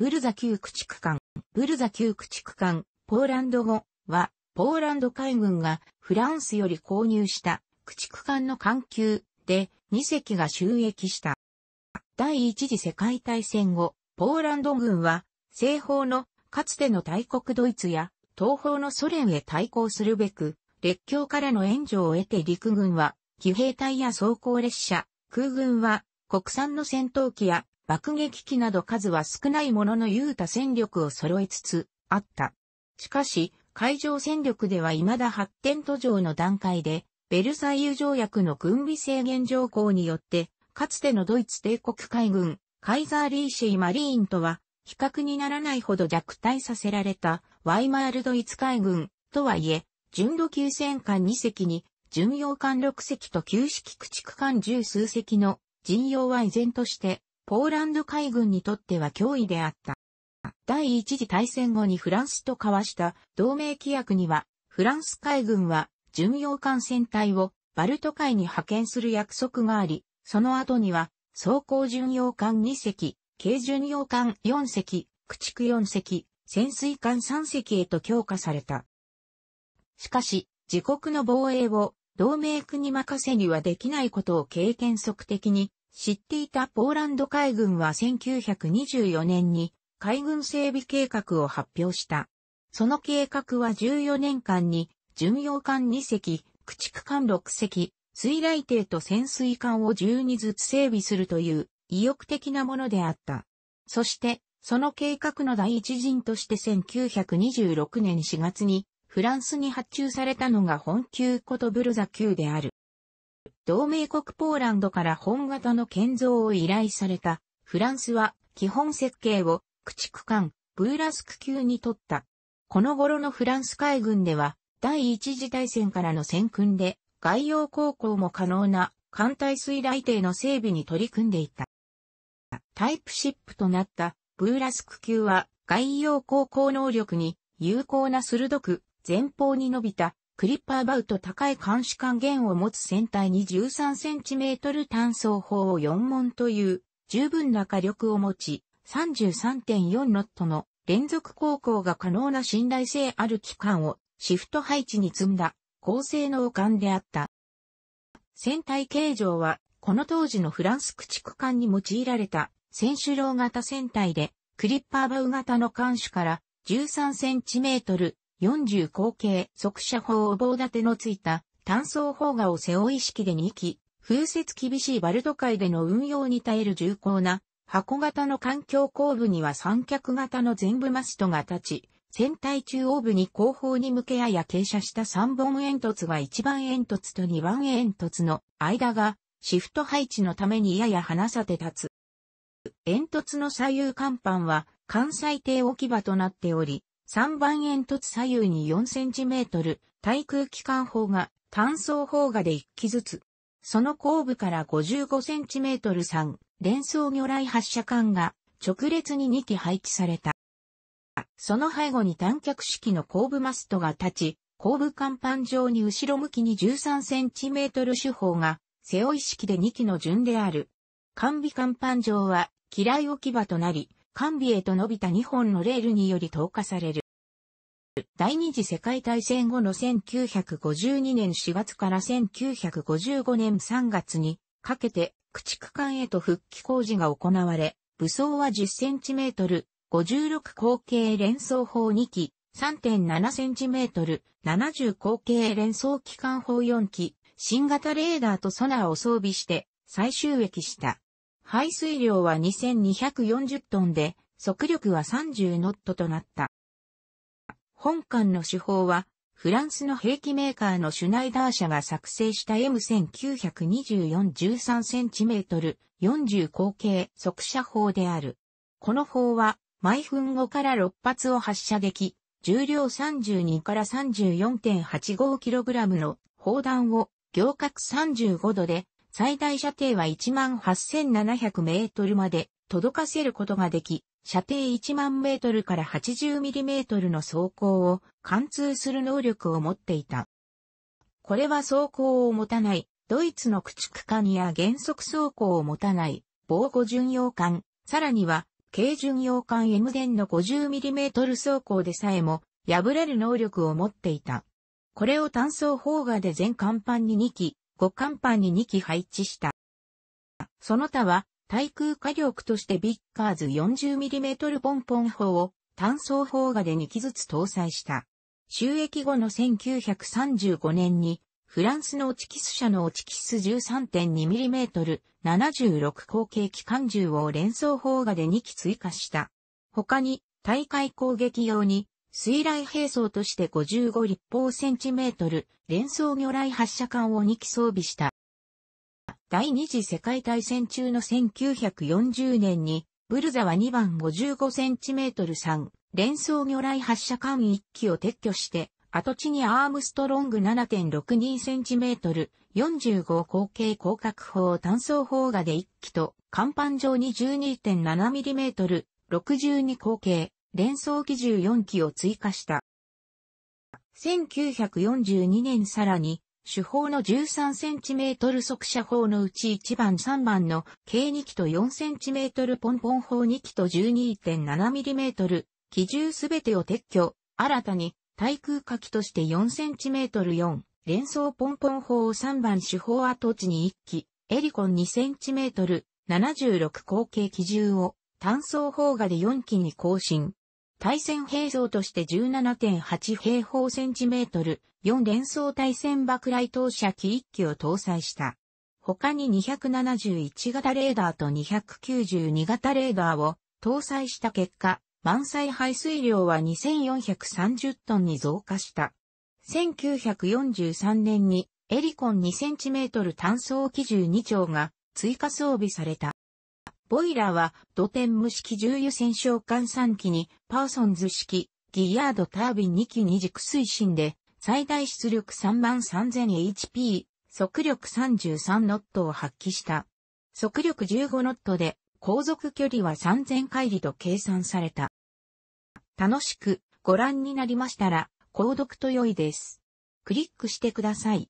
ブルザ級駆逐艦、ブルザ級駆逐艦、ポーランド語は、ポーランド海軍がフランスより購入した駆逐艦の艦級で2隻が収益した。第一次世界大戦後、ポーランド軍は西方のかつての大国ドイツや東方のソ連へ対抗するべく、列強からの援助を得て陸軍は、騎兵隊や装甲列車、空軍は国産の戦闘機や爆撃機など数は少ないものの優太戦力を揃えつつあった。しかし、海上戦力では未だ発展途上の段階で、ベルサイユ条約の軍備制限条項によって、かつてのドイツ帝国海軍、カイザーリーシェイマリーンとは、比較にならないほど弱体させられた、ワイマールドイツ海軍、とはいえ、巡路級戦艦2隻に、巡洋艦6隻と旧式駆逐艦十数隻の陣容は依然として、ポーランド海軍にとっては脅威であった。第一次大戦後にフランスと交わした同盟規約には、フランス海軍は巡洋艦船隊をバルト海に派遣する約束があり、その後には装甲巡洋艦2隻、軽巡洋艦4隻、駆逐4隻、潜水艦3隻へと強化された。しかし、自国の防衛を同盟国任せにはできないことを経験則的に知っていたポーランド海軍は1924年に海軍整備計画を発表した。その計画は14年間に巡洋艦2隻、駆逐艦6隻、水雷艇と潜水艦を12ずつ整備するという意欲的なものであった。そして、その計画の第一陣として1926年4月にフランスに発注されたのが本級ことブルザ級である。同盟国ポーランドから本型の建造を依頼されたフランスは基本設計を駆逐艦、ブーラスク級に取った。この頃のフランス海軍では、第一次大戦からの戦訓で、外洋航行も可能な艦隊水雷艇の整備に取り組んでいた。タイプシップとなったブーラスク級は外洋航行能力に有効な鋭く前方に伸びたクリッパーバウト高い監視還元を持つ船体に13センチメートル単装砲を4門という十分な火力を持ち33.4ノットの連続航行が可能な信頼性ある機関をシフト配置に積んだ高性能艦であった。船体形状はこの当時のフランス駆逐艦に用いられた戦手楼型船体でクリッパーバウ型の艦首から13センチメートル40口径速射砲棒立てのついた単装砲画を背負い式で2機、風雪厳しいバルト海での運用に耐える重厚な箱型の環境後部には三脚型の全部マストが立ち、船体中央部に後方に向けやや傾斜した3本煙突が1番煙突と2番煙突の間がシフト配置のためにやや離さて立つ。煙突の左右甲板は関西艇置き場となっており、3番煙突左右に4センチメートル、対空機関砲が単装砲画で1機ずつ。その後部から55センチメートル3、連装魚雷発射管が直列に2機配置された。その背後に短脚式の後部マストが立ち、後部甲板上に後ろ向きに13センチメートル手法が背負い式で2機の順である。完備甲板上は機雷置き場となり、完備へと伸びた2本のレールにより投下される。第二次世界大戦後の1952年4月から1955年3月にかけて駆逐艦へと復帰工事が行われ、武装は10センチメートル、56口径連装砲2機、3.7センチメートル、70口径連装機関砲4機、新型レーダーとソナーを装備して再収益した。排水量は2240トンで、速力は30ノットとなった。本艦の手法はフランスの兵器メーカーのシュナイダー社が作成した M1924-13 センチメートル40口径速射砲である。この砲は毎分後から6発を発射でき、重量32から 34.85kg の砲弾を行角35度で最大射程は18,700メートルまで届かせることができ、射程1万メートルから80ミリメートルの走行を貫通する能力を持っていた。これは走行を持たない、ドイツの駆逐艦や原則走行を持たない、防護巡洋艦、さらには軽巡洋艦 M 電の 50mm 装甲でさえも破れる能力を持っていた。これを単装砲画で全甲板に2機、5甲板に2機配置した。その他は対空火力としてビッカーズ 40mm ポンポン砲を単装砲画で2機ずつ搭載した。収益後の1935年にフランスのオチキス社のオチキス 13.2mm 76口径機関銃を連装砲画で2機追加した。他に大会攻撃用に水雷兵装として55立方センチメートル連装魚雷発射管を2機装備した。第二次世界大戦中の1940年にブルザは2番55センチメートル3連装魚雷発射管1機を撤去して跡地にアームストロング7.62センチメートル、45口径広角砲単装砲画で1機と、甲板上に12.7ミリメートル、62口径、連装機14機を追加した。1942年さらに、主砲の13センチメートル速射砲のうち1番3番の計2機と4センチメートルポンポン砲2機と12.7ミリメートル、機銃すべてを撤去、新たに対空火器として4センチメートル4、連装ポンポン砲を3番主砲跡地に1機、エリコン2センチメートル、76口径機銃を単装砲画で4機に更新。対戦兵装として17.8平方センチメートル、4連装対戦爆雷投射機1機を搭載した。他に271型レーダーと292型レーダーを搭載した結果、満載排水量は2430トンに増加した。1943年にエリコン 2cm 単装機銃2丁が追加装備された。ボイラーは土天無式重油戦勝艦3機にパーソンズ式ギヤードタービン2機二軸推進で最大出力 33000HP 速力33ノットを発揮した。速力15ノットで航続距離は3000海里と計算された。楽しくご覧になりましたら、購読と良いです。クリックしてください。